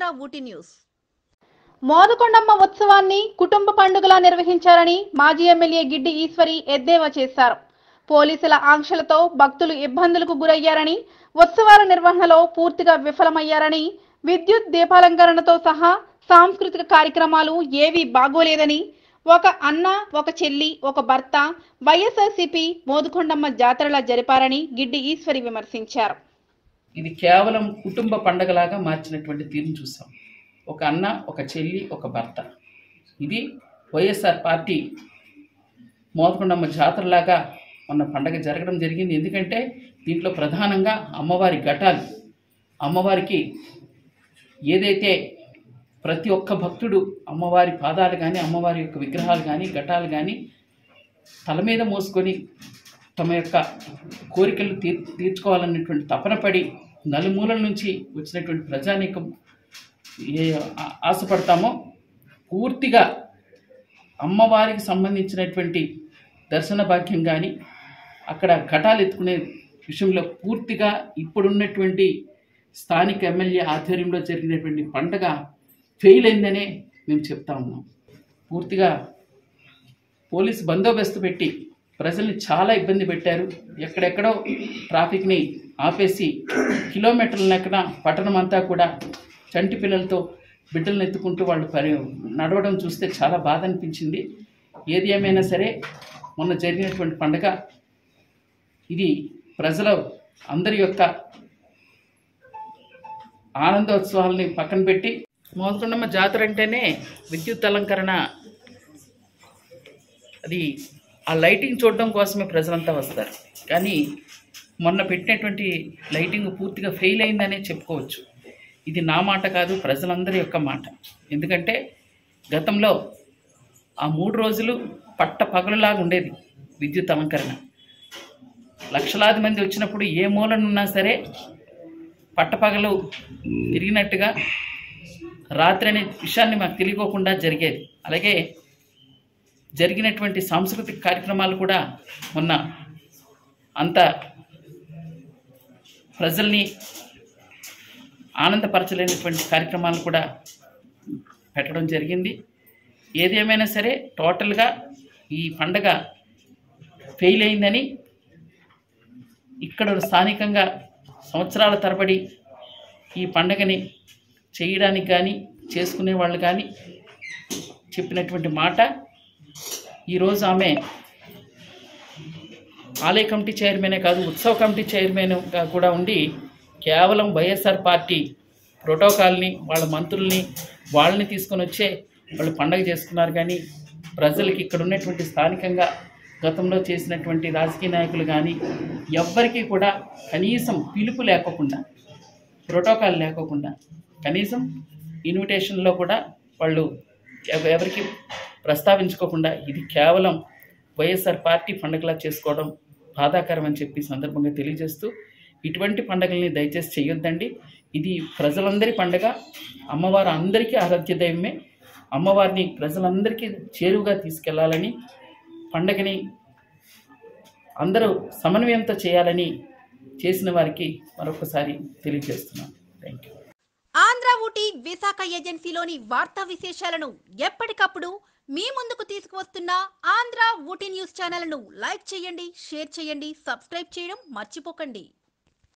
Andhra Ooty news. Modakondamma ఉత్సవాన్ని కుటుంబ పండుగలా నిర్వహించారని మాజీ ఎమ్మెల్యే గిడ్డి ఈశ్వరి ఎద్దేవా చేశారు. పోలీసుల ఆంక్షలతో భక్తులు ఇబ్బందులకు గురయ్యారని ఉత్సవాల నిర్వహణలో పూర్తిగా విఫలమయ్యారని విద్యుత్ దీపాలంకరణతో సహా సాంస్కృతిక కార్యక్రమాలు ఏవీ బాగోలేదని ఒక అన్న ఒక చెల్లి ఒక భర్త వైఎస్ఆర్సీపీ మోదుకొండమ్మ జాతరలా జరిపారని గిడ్డి ఈశ్వరి విమర్శించారు. ఇది కేవలం కుటుంబ పండగలాగా మార్చినటువంటి తీరును చూసాం. ఒక అన్న ఒక చెల్లి ఒక భర్త. ఇది వైఎస్ఆర్ పార్టీ మోదకొండమ్మ జాతరలాగా మొన్న పండగ జరగడం జరిగింది. ఎందుకంటే దీంట్లో ప్రధానంగా అమ్మవారి ఘటాలు అమ్మవారికి ఏదైతే ప్రతి ఒక్క భక్తుడు అమ్మవారి పాదాలు కానీ అమ్మవారి యొక్క విగ్రహాలు కానీ ఘటాలు కానీ తల మీద మోసుకొని తమ యొక్క కోరికలు తీర్ తీర్చుకోవాలన్నటువంటి తపన పడి నలుమూలల నుంచి వచ్చినటువంటి ప్రజానీకం ఏ ఆశపడతామో పూర్తిగా అమ్మవారికి సంబంధించినటువంటి దర్శన భాగ్యం కానీ అక్కడ ఘటాలు ఎత్తుకునే విషయంలో పూర్తిగా ఇప్పుడున్నటువంటి స్థానిక ఎమ్మెల్యే ఆధ్వర్యంలో జరిగినటువంటి పండగ ఫెయిల్ అయిందనే మేము చెప్తా ఉన్నాం. పూర్తిగా పోలీస్ బందోబస్తు పెట్టి ప్రజల్ని చాలా ఇబ్బంది పెట్టారు. ఎక్కడెక్కడో ట్రాఫిక్ని ఆపేసి కిలోమీటర్ల లెక్కన పట్టణం అంతా కూడా చంటి పిల్లలతో బిడ్డలను ఎత్తుకుంటూ వాళ్ళు పరి నడవడం చూస్తే చాలా బాధ అనిపించింది. ఏది ఏమైనా సరే మొన్న జరిగినటువంటి పండుగ ఇది ప్రజల అందరి యొక్క ఆనందోత్సవాలని పక్కన పెట్టి మోదకొండమ్మ జాతర అంటేనే విద్యుత్ అలంకరణ. అది ఆ లైటింగ్ చూడడం కోసమే ప్రజలంతా వస్తారు. కానీ మొన్న పెట్టినటువంటి లైటింగ్ పూర్తిగా ఫెయిల్ అయిందనే చెప్పుకోవచ్చు. ఇది నా మాట కాదు ప్రజలందరి యొక్క మాట. ఎందుకంటే గతంలో ఆ మూడు రోజులు పట్ట పగలులాగా ఉండేది విద్యుత్ అలంకరణ. లక్షలాది మంది వచ్చినప్పుడు ఏ మూలనున్నా సరే పట్టపగలు తిరిగినట్టుగా రాత్రి అనే విషయాన్ని మాకు తెలియకోకుండా జరిగేది. అలాగే జరిగినటువంటి సాంస్కృతిక కార్యక్రమాలు కూడా మొన్న అంత ప్రజల్ని ఆనందపరచలేనటువంటి కార్యక్రమాలు కూడా పెట్టడం జరిగింది. ఏది ఏమైనా సరే టోటల్గా ఈ పండగ ఫెయిల్ అయిందని ఇక్కడ స్థానికంగా సంవత్సరాల తరబడి ఈ పండగని చేయడానికి కానీ చేసుకునే వాళ్ళు కానీ చెప్పినటువంటి మాట ఈరోజు ఆమె ఆలయ కమిటీ చైర్మనే కాదు ఉత్సవ కమిటీ చైర్మన్గా కూడా ఉండి కేవలం వైఎస్ఆర్ పార్టీ ప్రోటోకాల్ని వాళ్ళ మంత్రుల్ని వాళ్ళని తీసుకొని వచ్చే వాళ్ళు పండగ చేసుకున్నారు. కానీ ప్రజలకి ఇక్కడ ఉన్నటువంటి స్థానికంగా గతంలో చేసినటువంటి రాజకీయ నాయకులు కానీ ఎవ్వరికీ కూడా కనీసం పిలుపు లేకోకుండా ప్రోటోకాల్ లేకోకుండా కనీసం ఇన్విటేషన్లో కూడా వాళ్ళు ఎవరికి ప్రస్తావించుకోకుండా ఇది కేవలం వైఎస్ఆర్ పార్టీ పండుగలా చేసుకోవడం బాధాకరం అని చెప్పి సందర్భంగా తెలియజేస్తూ ఇటువంటి పండుగల్ని దయచేసి చేయొద్దండి. ఇది ప్రజలందరి పండుగ. అమ్మవారు అందరికీ ఆరాధ్య దైవమే. అమ్మవారిని ప్రజలందరికీ చేరువుగా తీసుకెళ్ళాలని పండగని అందరూ సమన్వయంతో చేయాలని చేసిన వారికి మరొకసారి తెలియజేస్తున్నాను థ్యాంక్ యూ ఆంధ్ర ఊటీ విశాఖ ఏజెన్సీలోని వార్తా విశేషాలను ఎప్పటికప్పుడు మీ ముందుకు తీసుకువస్తున్న ఆంధ్ర ఊటీ న్యూస్ ఛానల్ను లైక్ చేయండి షేర్ చేయండి సబ్స్క్రైబ్ చేయడం మర్చిపోకండి.